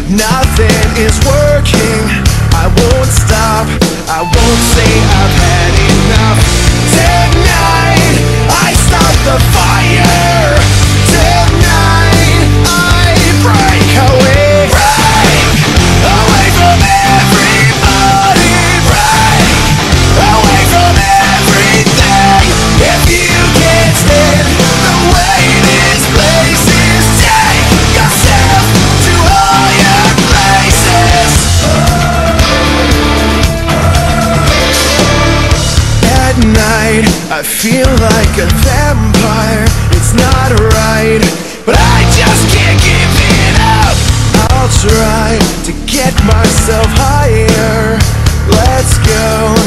but nothing is working. I won't stop, I won't say night. I feel like a vampire. It's not right But I just can't give it up. I'll try to get myself higher. Let's go.